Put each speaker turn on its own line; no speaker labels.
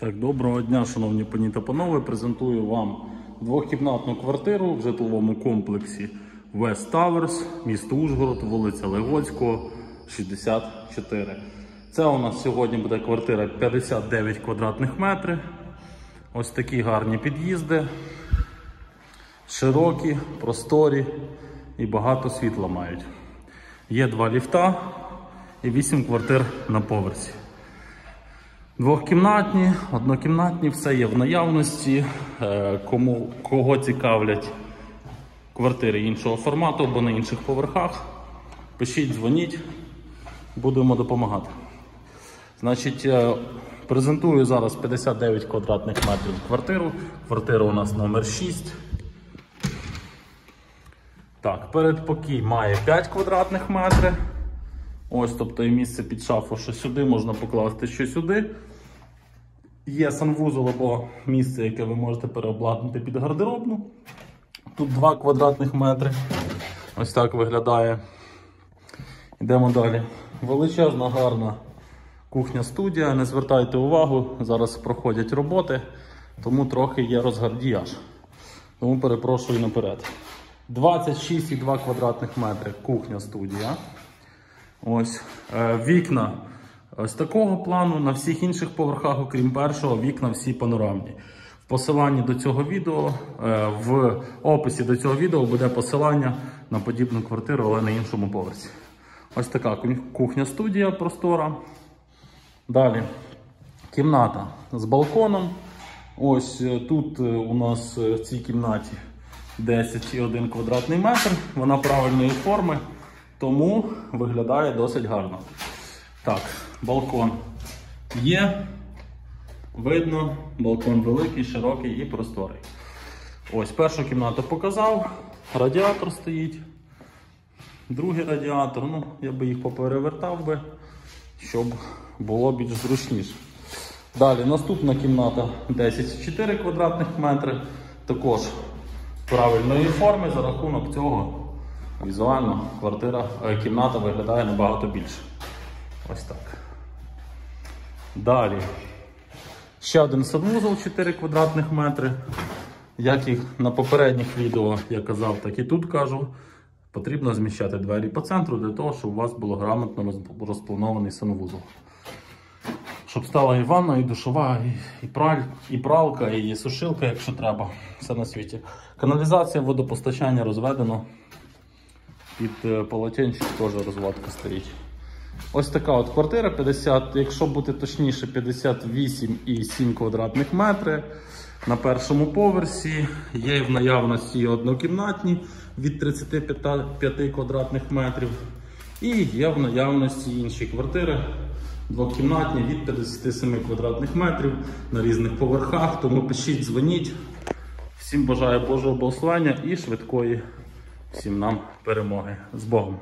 Так, доброго дня, шановні пані та панове. Презентую вам двохкімнатну квартиру в житловому комплексі West Towers, місто Ужгород, вулиця Легоцького, 64. Це у нас сьогодні буде квартира 59 квадратних метрів. Ось такі гарні під'їзди, широкі, просторі і багато світла мають. Є два ліфта і 8 квартир на поверсі. Двохкімнатні, однокімнатні, все є в наявності. Е, Кому кого цікавлять квартири іншого формату або на інших поверхах, пишіть, дзвоніть, будемо допомагати. Значить, е, презентую зараз 59 квадратних метрів квартиру. Квартира у нас номер 6. Так, передпокій має 5 квадратних метрів. Ось, тобто і місце під шафу, що сюди можна покласти що сюди. Є санвузол або місце, яке ви можете переобладнати під гардеробну. Тут 2 квадратних метри. Ось так виглядає. Йдемо далі. Величезна, гарна кухня-студія. Не звертайте увагу, зараз проходять роботи, тому трохи є розгардіяж. Тому перепрошую наперед. 26,2 квадратних метри кухня-студія. Ось е, вікна ось такого плану. На всіх інших поверхах, окрім першого, вікна всі панорамні. В посиланні до цього відео, е, в описі до цього відео буде посилання на подібну квартиру, але на іншому поверсі. Ось така кухня-студія простора. Далі кімната з балконом. Ось е, тут у нас в цій кімнаті 10,1 квадратний метр. Вона правильної форми, тому виглядає досить гарно. Так, балкон є. Видно, балкон великий, широкий і просторий. Ось першу кімнату показав. Радіатор стоїть. Другий радіатор. Ну, я би їх поперевертав би, щоб було більш зручніше. Далі наступна кімната 10,4 квадратних метри. Також правильної форми за рахунок цього візуально квартира, е, кімната виглядає набагато більше. Ось так. Далі. Ще один санвузол 4 квадратних метри. Як і на попередніх відео я казав, так і тут кажу. Потрібно зміщати двері по центру для того, щоб у вас було грамотно розпланований санвузол. Щоб стала і ванна, і душова, і, праль, і пралка, і сушилка, якщо треба. Все на світі. Каналізація, водопостачання розведено. Під е, полотенчик теж розводка стоїть. Ось така от квартира, 50, якщо бути точніше, 58,7 квадратних метри. На першому поверсі є в наявності однокімнатні від 35 квадратних метрів. І є в наявності інші квартири двокімнатні від 57 квадратних метрів на різних поверхах. Тому пишіть, дзвоніть. Всім бажаю Божого благословення і швидкої всім нам перемоги. З Богом!